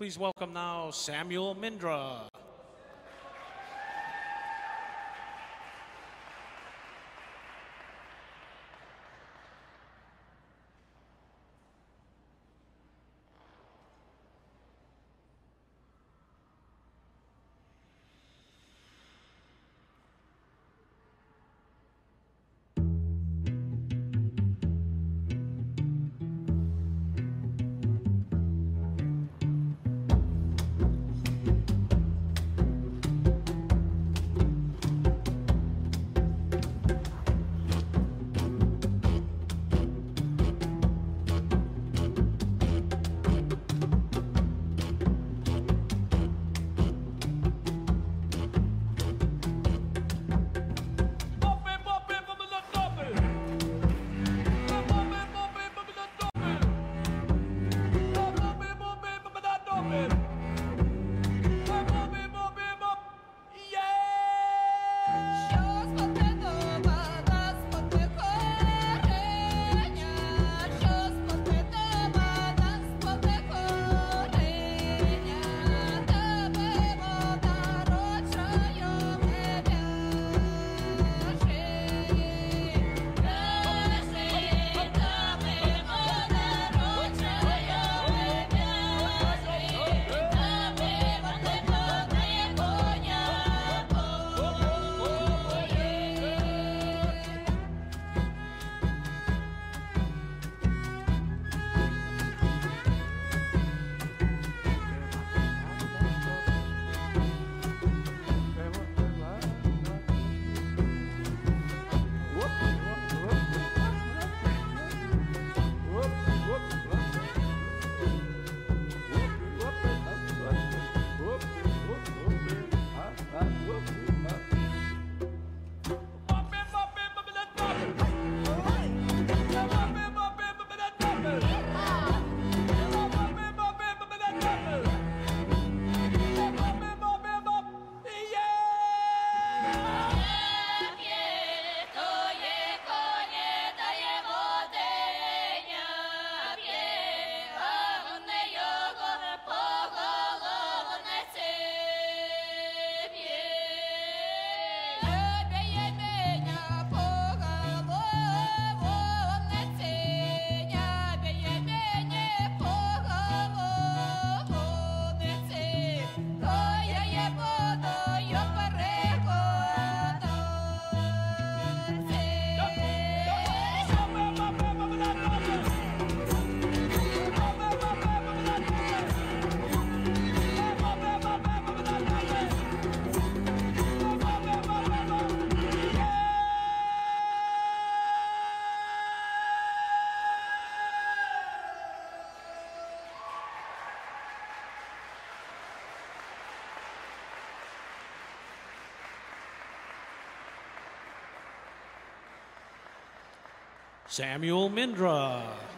Please welcome now Samuel Mindra. Samuel Mindra.